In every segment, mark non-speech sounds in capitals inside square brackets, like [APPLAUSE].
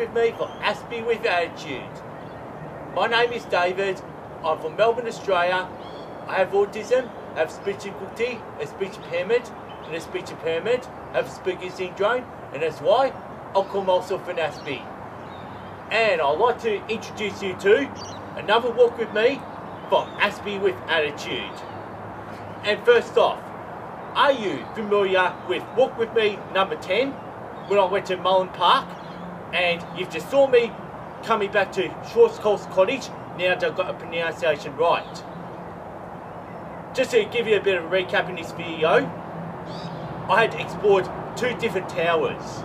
with me for Aspie with Attitude. My name is David. I'm from Melbourne, Australia. I have autism, I have speech difficulty, a speech impairment, and a speech impairment, I have Asperger's syndrome, and that's why I call myself an Aspie. And I'd like to introduce you to another walk with me for Aspie with Attitude. And first off, are you familiar with Walk With Me number 10 when I went to Mullum Park and you've just saw me coming back to Schwerkolt Cottage now I've got a pronunciation right. Just to give you a bit of a recap in this video, I had explored two different towers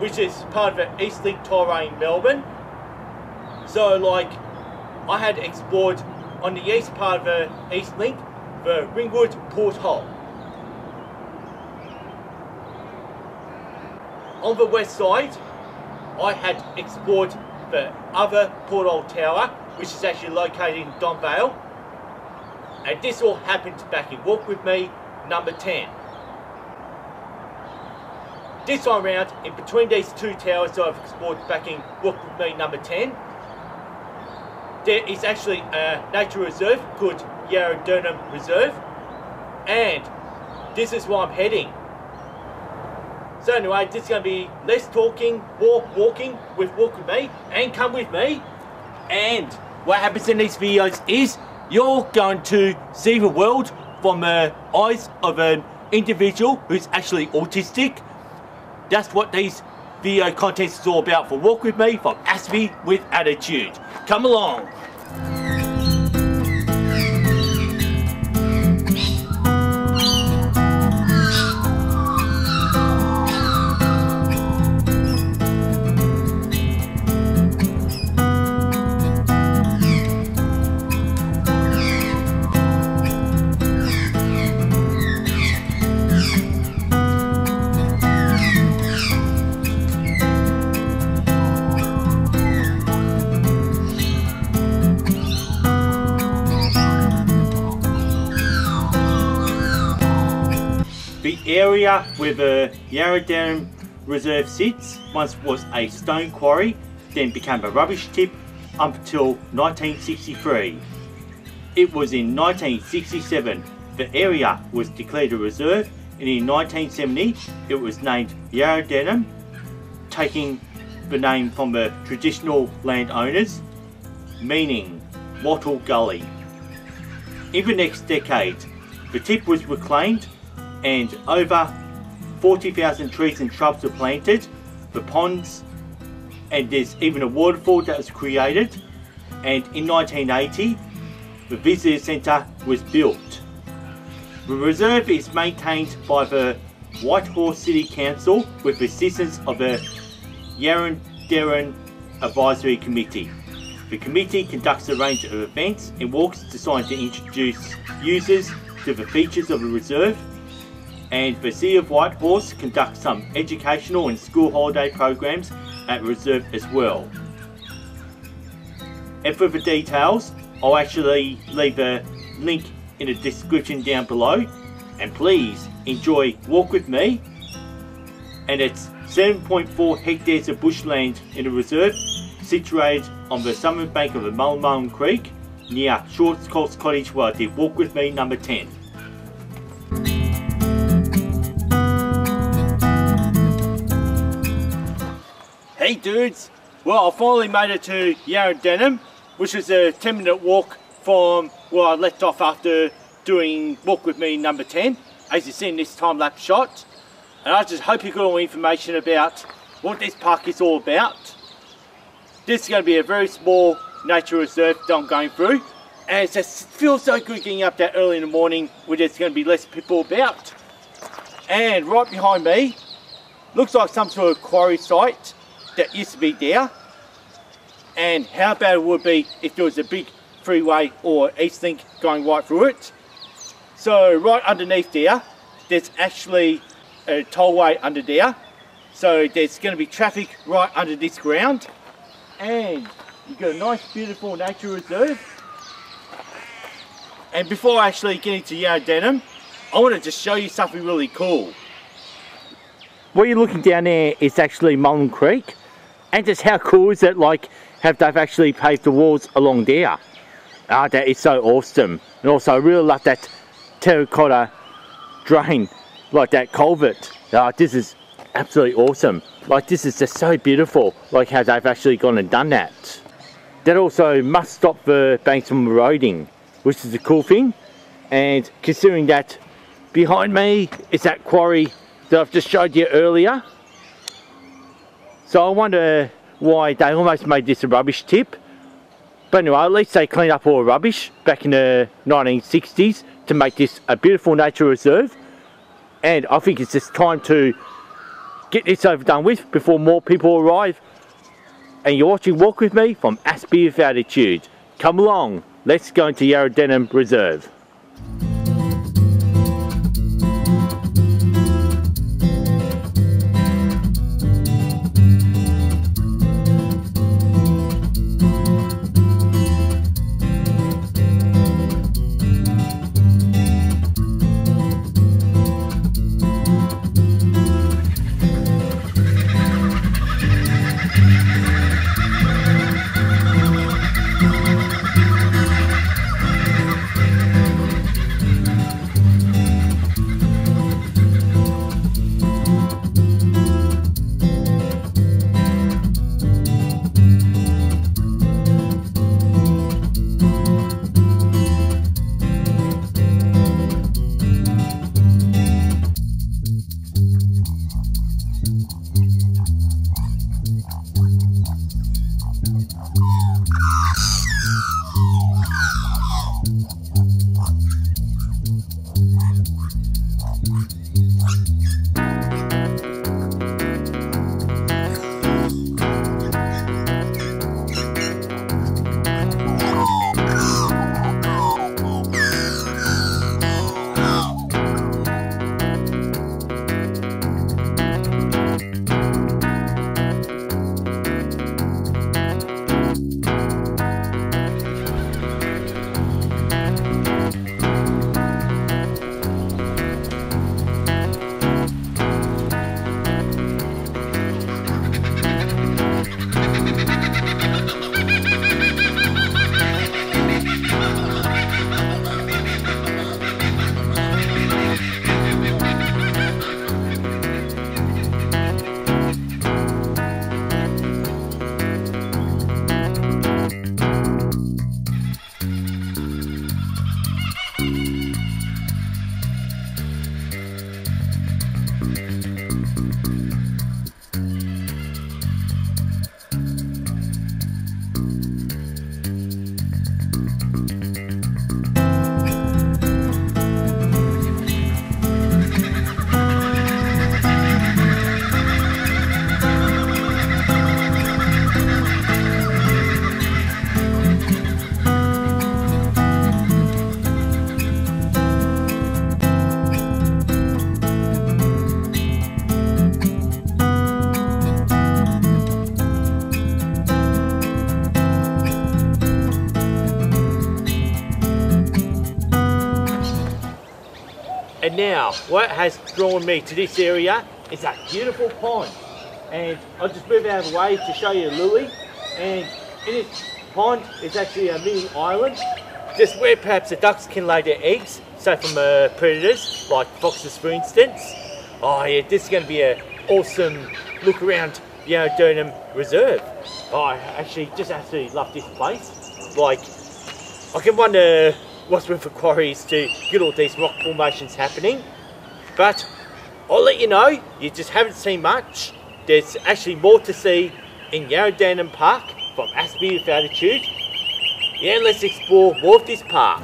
which is part of the Eastlink Tollway in Melbourne. So like I had explored on the east part of the Eastlink the Ringwood Porthole. On the west side, I had explored the other porthole tower, which is actually located in Donvale. And this all happened back in Walk With Me, number 10. This time around, in between these two towers that I've explored back in Walk With Me, number 10, there is actually a nature reserve called Yarra Reserve and this is where I'm heading. So anyway, is going to be less talking, more walking with Walk With Me and come with me and what happens in these videos is you're going to see the world from the eyes of an individual who's actually autistic. That's what these video content is all about for Walk With Me from Aspie with Attitude. Come along. Area where the Yarran Dheran Reserve sits once was a stone quarry, then became a rubbish tip until 1963. It was in 1967 the area was declared a reserve and in 1970 it was named Yarran Dheran, taking the name from the traditional landowners, meaning Wattle Gully. In the next decade, the tip was reclaimed and over 40,000 trees and shrubs were planted, the ponds, and there's even a waterfall that was created. And in 1980, the visitor centre was built. The reserve is maintained by the Whitehorse City Council with the assistance of the Yarran Dheran Advisory Committee. The committee conducts a range of events and walks designed to introduce users to the features of the reserve and the City of Whitehorse conducts some educational and school holiday programs at reserve as well. And for the details, I'll actually leave a link in the description down below. And please enjoy Walk With Me. And it's 7.4 hectares of bushland in the reserve, situated on the southern bank of the Mullum Creek, near Schwerkolt Cottage where I did Walk With Me number 10. Dudes, well I finally made it to Yarran Dheran, which is a 10 minute walk from where I left off after doing Walk With Me number 10, as you see in this time lapse shot. And I just hope you got all information about what this park is all about. This is going to be a very small nature reserve that I'm going through. And it just feels so good getting up that early in the morning where there's going to be less people about. And right behind me, looks like some sort of quarry site that used to be there and how bad it would be if there was a big freeway or Eastlink going right through it. So right underneath there, there's actually a tollway under there. So there's going to be traffic right under this ground. And you've got a nice beautiful nature reserve. And before I actually get into Yarran Dheran, I want to just show you something really cool. what you're looking down there is actually Mullum Creek. And just how cool is it, like, have they've actually paved the walls along there. Ah, that is so awesome. And also, I really love that terracotta drain, like that culvert. Ah, this is absolutely awesome. Like, this is just so beautiful, like how they've actually gone and done that. That also must stop the banks from eroding, which is a cool thing. And considering that behind me is that quarry that I've just showed you earlier. So I wonder why they almost made this a rubbish tip. But anyway, at least they cleaned up all the rubbish back in the 1960s to make this a beautiful nature reserve. And I think it's just time to get this over done with before more people arrive. And you're watching Walk With Me from with Attitude. Come along, let's go into Yarran Dheran Reserve. Now, what has drawn me to this area is that beautiful pond. And I'll just move out of the way to show you Lily. And in this pond is actually a mini island, just where perhaps the ducks can lay their eggs, so from uh, predators, like foxes for instance. Oh yeah, this is going to be an awesome look around Yarran Dheran Reserve. Oh, I actually just absolutely love this place. Like, I can wonder what's with the quarries to get all these rock formations happening. But I'll let you know, you just haven't seen much. There's actually more to see in Yarran Dheran Park from Aspie with Attitude. Yeah, let's explore more of this park.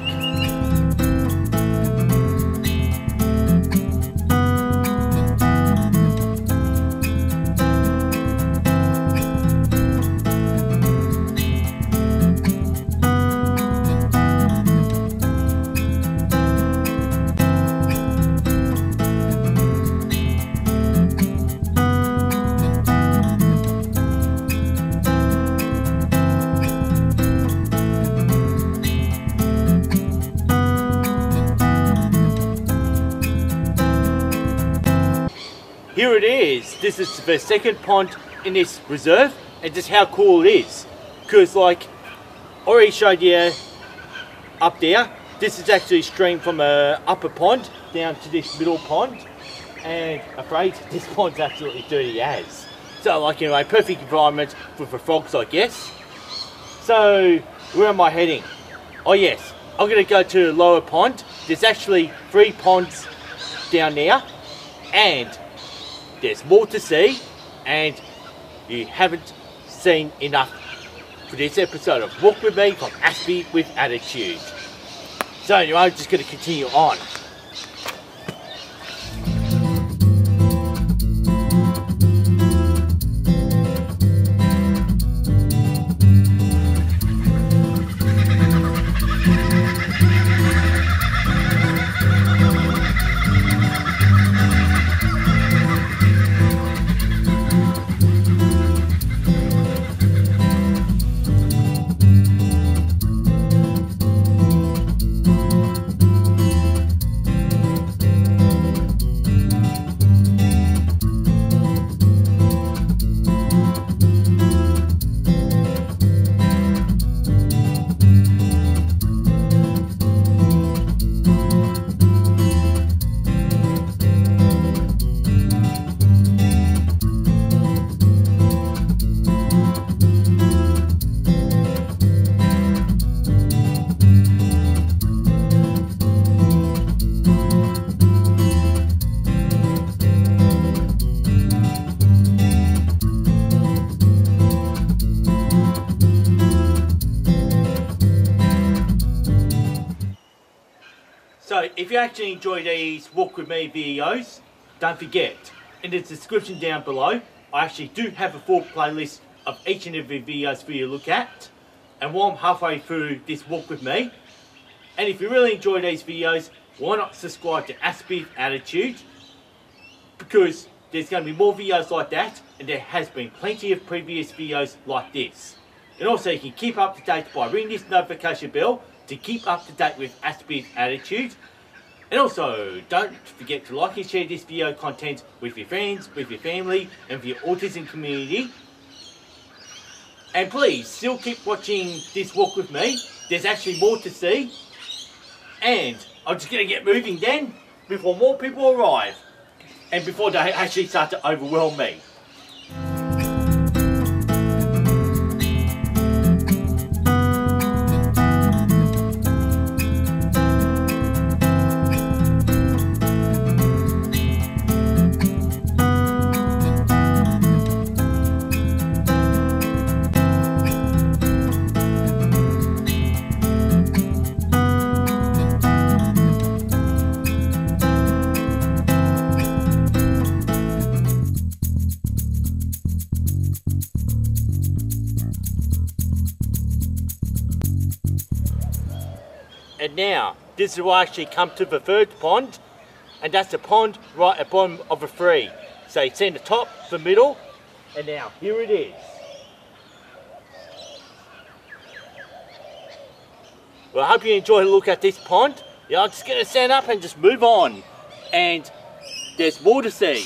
This is the second pond in this reserve and just how cool it is. Because like, I already showed you up there, this is actually streamed from a upper pond down to this middle pond. And afraid [LAUGHS] this pond's absolutely dirty as. So like, you know, a perfect environment for, for frogs, I guess. So, where am I heading? Oh yes, I'm gonna go to the lower pond. There's actually three ponds down there. And there's more to see. And you haven't seen enough for this episode of Walk With Me from Aspie with Attitude. So anyway, I'm just going to continue on. If you actually enjoy these Walk With Me videos, don't forget, in the description down below, I actually do have a full playlist of each and every videos for you to look at. And while I'm halfway through this Walk With Me, and if you really enjoy these videos, why not subscribe to Aspie Attitude? Because there's going to be more videos like that, and there has been plenty of previous videos like this. And also you can keep up to date by ringing this notification bell to keep up to date with Aspie's attitude. And also, don't forget to like and share this video content with your friends, with your family, and with your autism community. And please, still keep watching this walk with me. There's actually more to see. And I'm just going to get moving then, before more people arrive. And before they actually start to overwhelm me. Now, this is where I actually come to the third pond, and that's the pond right at the bottom of the three. So you see the top, the middle, and now here it is. Well, I hope you enjoy a look at this pond. Yeah, I'm just going to stand up and just move on. And there's more to see.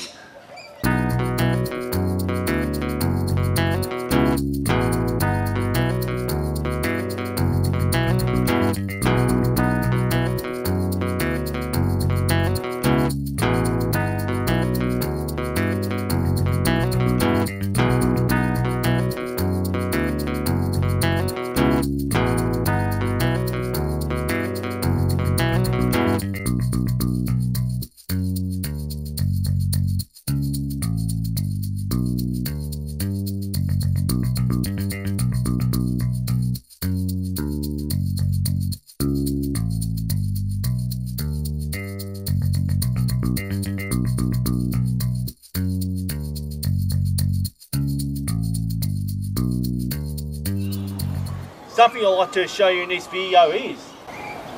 Something I'd like to show you in this video is,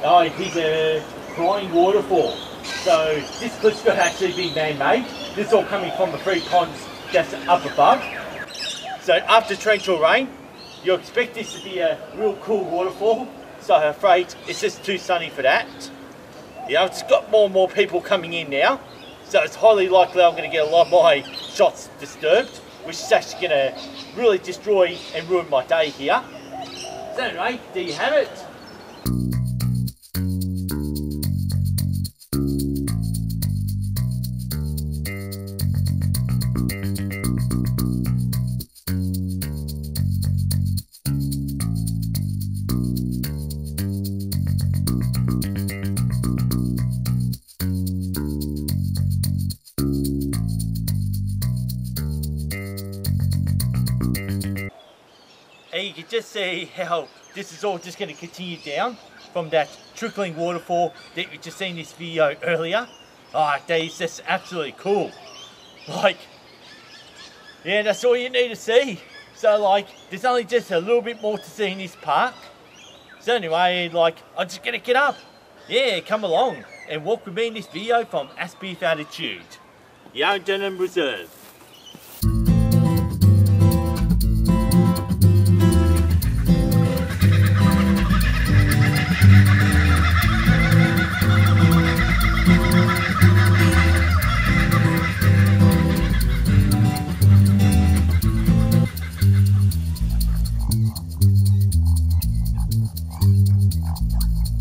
oh, here's a crying waterfall. So this cliff's got actually been man-made. This is all coming from the three ponds just up above. So after torrential rain, you expect this to be a real cool waterfall. So I'm afraid it's just too sunny for that. Yeah, it's got more and more people coming in now. So it's highly likely I'm going to get a lot of my shots disturbed, which is actually going to really destroy and ruin my day here. So right? there you have it. Just see how this is all just going to continue down from that trickling waterfall that you just seen this video earlier. Oh, that is just absolutely cool. Like, yeah, that's all you need to see. So like, there's only just a little bit more to see in this park. So anyway, like, I'm just gonna get up. Yeah, come along and walk with me in this video from Aspeeth Altitude, Yarran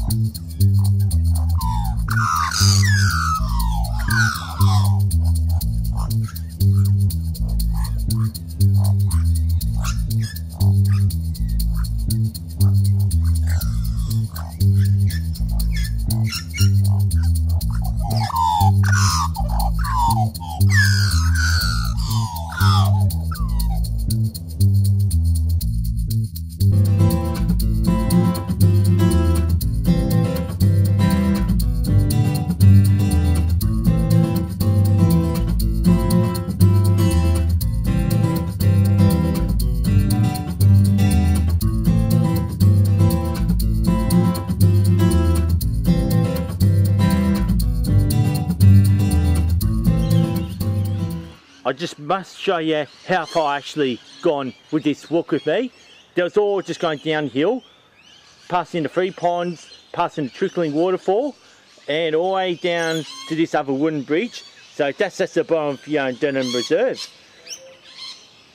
Dheran Reserve. I just must show you how far I actually gone with this walk with me. That was all just going downhill, passing the three ponds, passing the trickling waterfall, and all the way down to this other wooden bridge. So that's just the bottom of Yarran Dheran Reserve.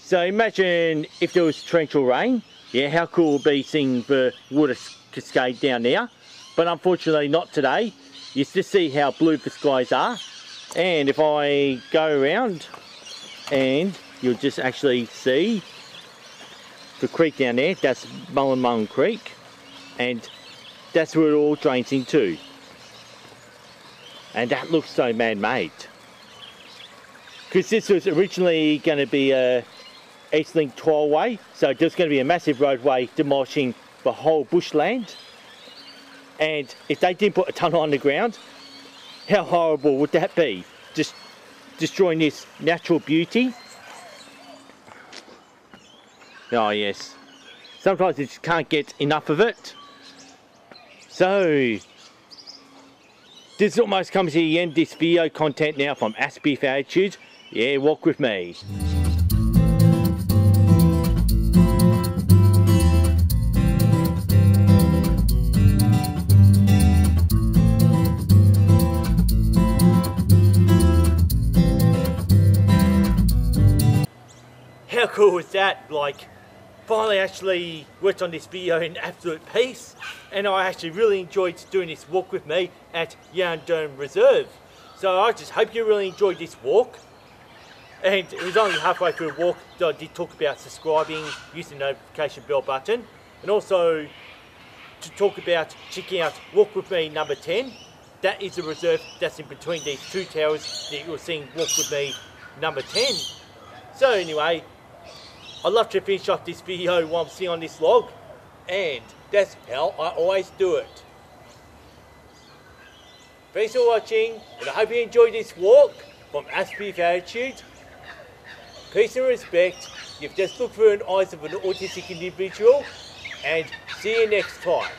So imagine if there was torrential rain, yeah, how cool would be seeing the water cascade down there. But unfortunately not today. You just see how blue the skies are. And if I go around and you'll just actually see the creek down there, that's Mullum Creek. And that's where it all drains into. And that looks so man-made. Because this was originally going to be a Eastlink tollway, so there's going to be a massive roadway demolishing the whole bushland. And if they didn't put a tunnel underground, how horrible would that be? Destroying this natural beauty. Oh yes, sometimes you just can't get enough of it. So, this almost comes to the end of this video content now from Aspie with Attitude. Yeah, walk with me. That? Like, finally actually worked on this video in absolute peace and I actually really enjoyed doing this walk with me at Dheran Reserve. So I just hope you really enjoyed this walk. And it was only halfway through the walk that I did talk about subscribing, using the notification bell button, and also to talk about checking out Walk With Me number 10. That is a reserve that's in between these two towers that you're seeing Walk With Me number 10. So anyway, I'd love to finish off this video while I'm sitting on this log, and that's how I always do it. Thanks for watching, and I hope you enjoyed this walk from Aspie with Attitude. Peace and respect. You've just looked through the eyes of an autistic individual, and see you next time.